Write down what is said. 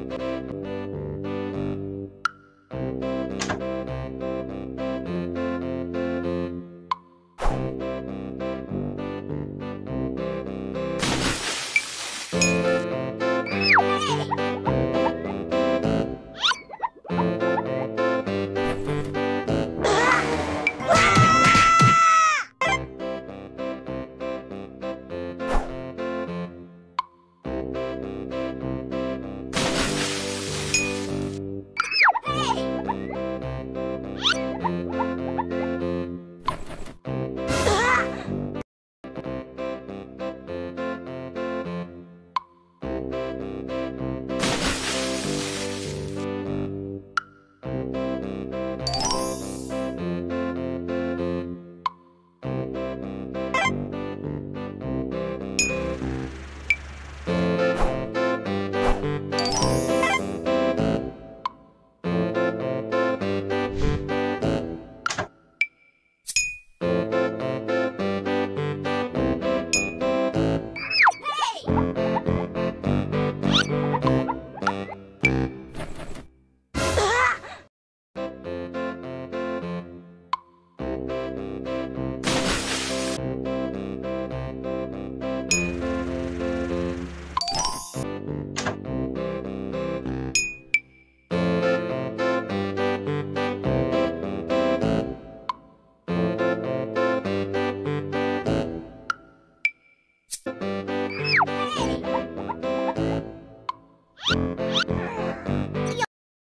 Música Hey!